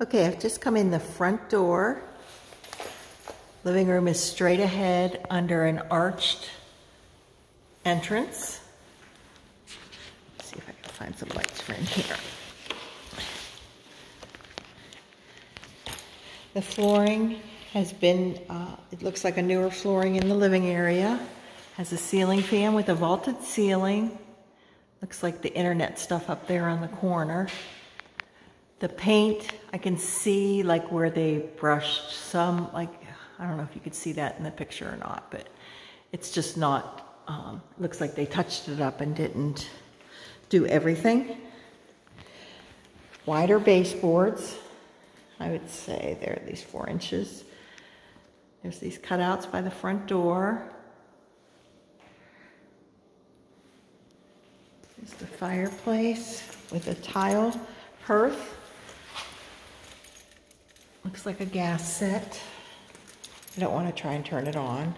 Okay, I've just come in the front door. Living room is straight ahead under an arched entrance. Let's see if I can find some lights for in here. The flooring has been, uh, it looks like a newer flooring in the living area. Has a ceiling fan with a vaulted ceiling. Looks like the internet stuff up there on the corner. The paint, I can see like where they brushed some, like, I don't know if you could see that in the picture or not, but it's just not, um, looks like they touched it up and didn't do everything. Wider baseboards, I would say they're at least four inches. There's these cutouts by the front door. There's the fireplace with a tile hearth. Looks like a gas set. I don't want to try and turn it on.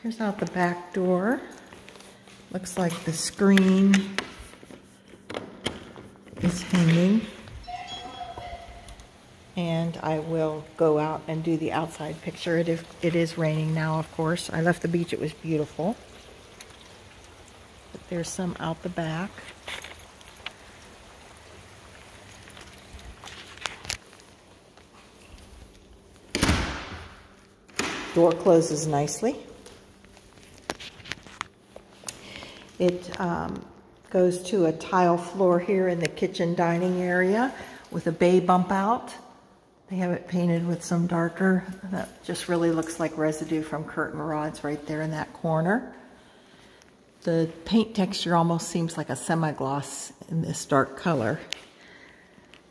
Here's out the back door. Looks like the screen is hanging. And I will go out and do the outside picture. It is, it is raining now, of course. I left the beach. It was beautiful. But there's some out the back. Door closes nicely. It um, goes to a tile floor here in the kitchen dining area with a bay bump out. They have it painted with some darker, that just really looks like residue from curtain rods right there in that corner. The paint texture almost seems like a semi-gloss in this dark color.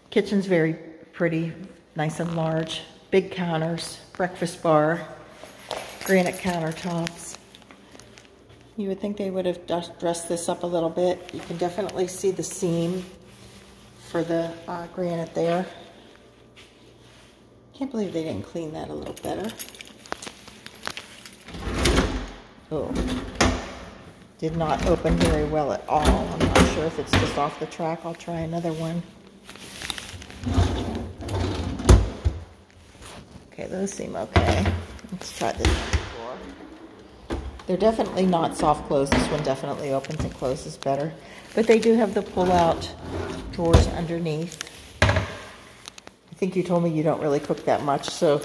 Kitchen's very pretty, nice and large. Big counters, breakfast bar, granite countertops. You would think they would have dressed this up a little bit. You can definitely see the seam for the uh, granite there. Can't believe they didn't clean that a little better. Oh, did not open very well at all. I'm not sure if it's just off the track. I'll try another one. Okay, those seem okay. Let's try this one. They're definitely not soft close. This one definitely opens and closes better. But they do have the pull-out drawers underneath. I think you told me you don't really cook that much, so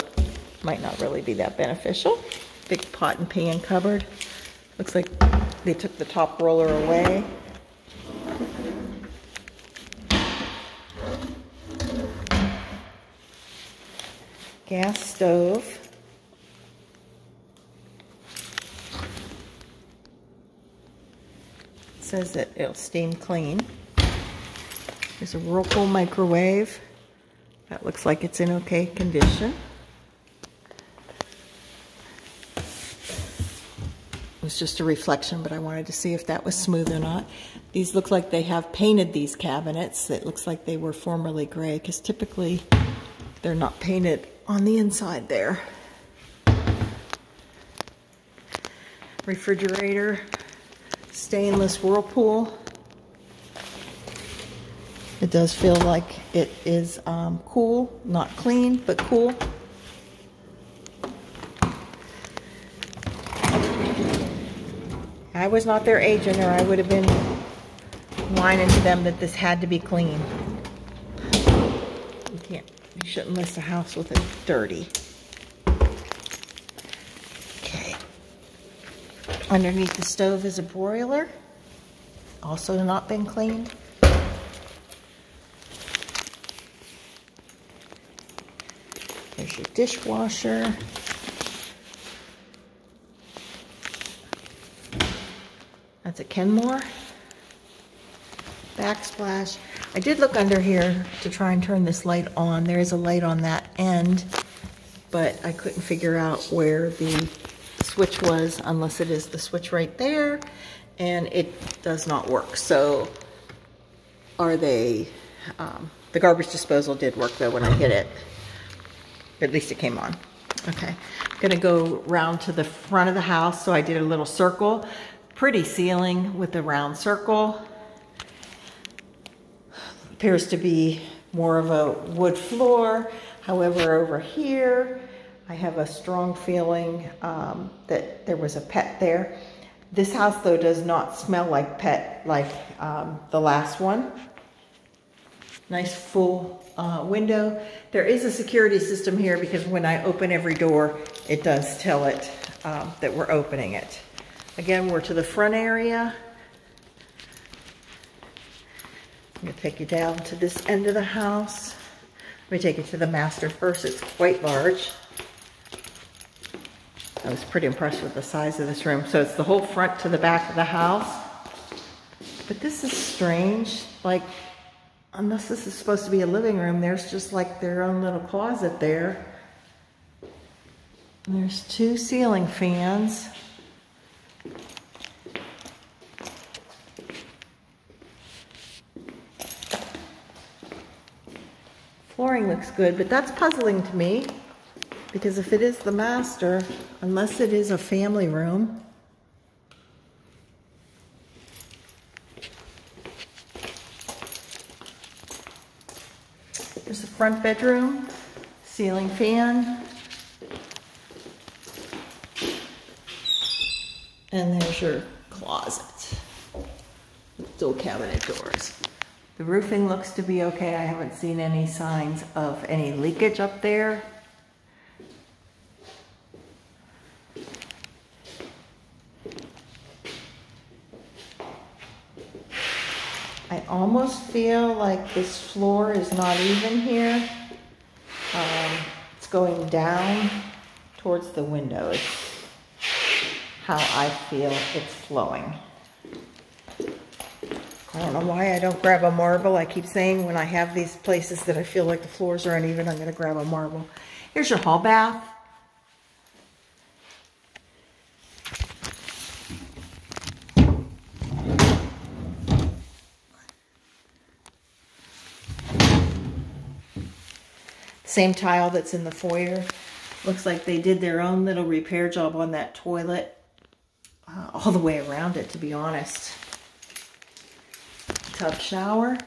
might not really be that beneficial. Big pot and pan cupboard. Looks like they took the top roller away. Gas stove. Says that it'll steam clean. There's a Whirlpool microwave. That looks like it's in okay condition. It was just a reflection, but I wanted to see if that was smooth or not. These look like they have painted these cabinets. It looks like they were formerly gray, because typically they're not painted on the inside there. Refrigerator, stainless Whirlpool. It does feel like it is um, cool, not clean, but cool. I was not their agent or I would have been whining to them that this had to be clean. You can't, you shouldn't list a house with it dirty. Okay. Underneath the stove is a broiler, also not been cleaned. There's your dishwasher. That's a Kenmore. Backsplash. I did look under here to try and turn this light on. There is a light on that end, but I couldn't figure out where the switch was unless it is the switch right there, and it does not work. So are they, um, the garbage disposal did work though when I hit it. At least it came on. Okay, I'm gonna go round to the front of the house. So I did a little circle, pretty ceiling with a round circle. appears to be more of a wood floor. However, over here, I have a strong feeling um, that there was a pet there. This house, though, does not smell like pet like um, the last one. Nice full uh, window. There is a security system here because when I open every door, it does tell it um, that we're opening it. Again, we're to the front area. I'm gonna take you down to this end of the house. Let me take you to the master first. It's quite large. I was pretty impressed with the size of this room. So it's the whole front to the back of the house. But this is strange. Like, unless this is supposed to be a living room, there's just like their own little closet there. And there's two ceiling fans. Flooring looks good, but that's puzzling to me because if it is the master, unless it is a family room, there's the front bedroom, ceiling fan, and there's your closet, dual cabinet doors. The roofing looks to be okay. I haven't seen any signs of any leakage up there. Almost feel like this floor is not even here. Um, it's going down towards the windows. How I feel it's flowing. I don't know why I don't grab a marble. I keep saying when I have these places that I feel like the floors are uneven, I'm going to grab a marble. Here's your hall bath. Same tile that's in the foyer. Looks like they did their own little repair job on that toilet uh, all the way around it, to be honest tub shower.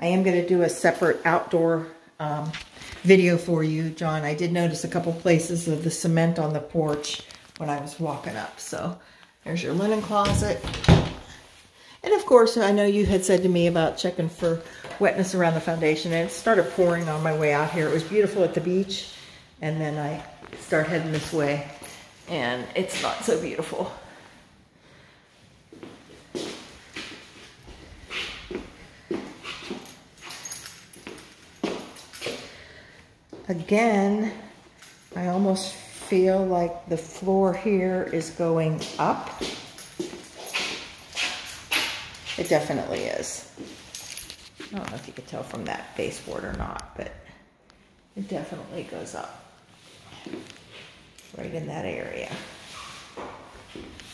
I am going to do a separate outdoor um, video for you, John. I did notice a couple places of the cement on the porch when I was walking up. So there's your linen closet. And of course, I know you had said to me about checking for wetness around the foundation and it started pouring on my way out here. It was beautiful at the beach and then I start heading this way and it's not so beautiful. Again, I almost feel like the floor here is going up. It definitely is. I don't know if you could tell from that baseboard or not, but it definitely goes up right in that area.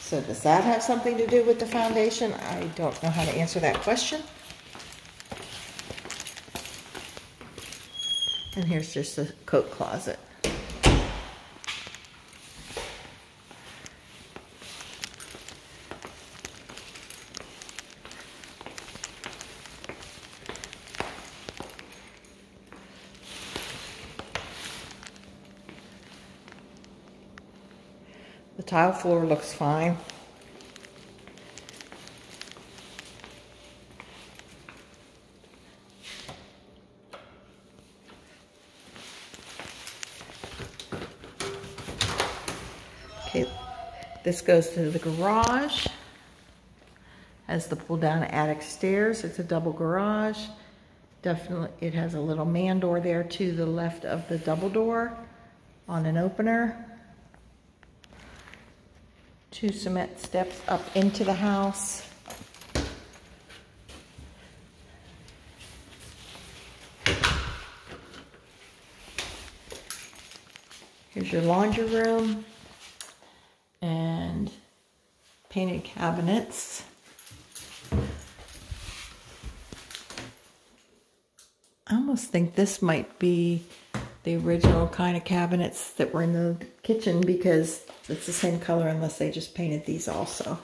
So does that have something to do with the foundation? I don't know how to answer that question. And here's just the coat closet. Tile floor looks fine. Okay, This goes to the garage. Has the pull down attic stairs. It's a double garage. Definitely, it has a little man door there to the left of the double door on an opener. Two cement steps up into the house. Here's your laundry room and painted cabinets. I almost think this might be the original kind of cabinets that were in the kitchen because it's the same color unless they just painted these also.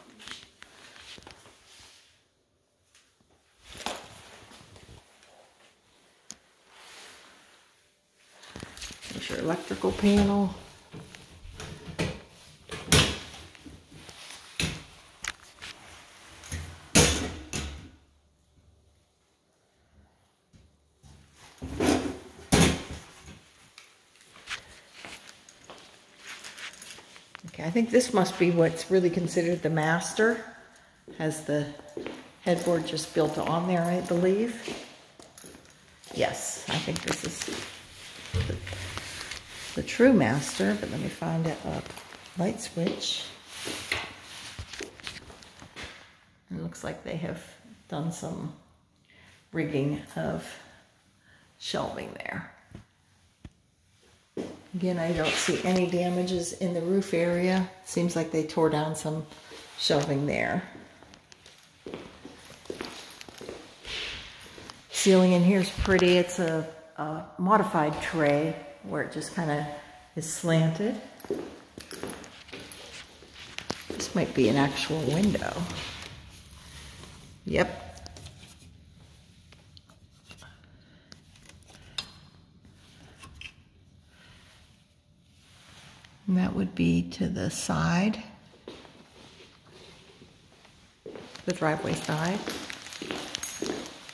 There's your electrical panel. I think this must be what's really considered the master. Has the headboard just built on there, I believe. Yes, I think this is the, the true master, but let me find it up. Light switch. It looks like they have done some rigging of shelving there. Again, I don't see any damages in the roof area. Seems like they tore down some shelving there. Ceiling in here is pretty. It's a, a modified tray where it just kind of is slanted. This might be an actual window. Yep, And that would be to the side, the driveway side.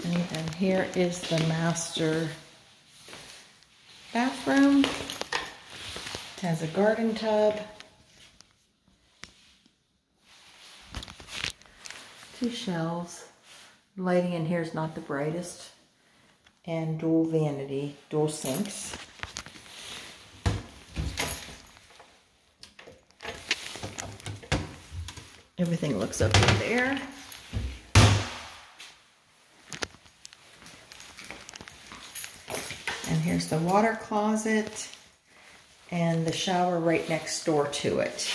And then here is the master bathroom. It has a garden tub. Two shelves. Lighting in here is not the brightest. And dual vanity, dual sinks. Everything looks okay there. And here's the water closet and the shower right next door to it.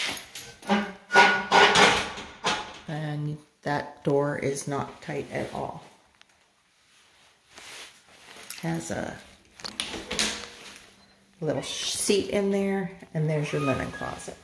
And that door is not tight at all. Has a little seat in there and there's your linen closet.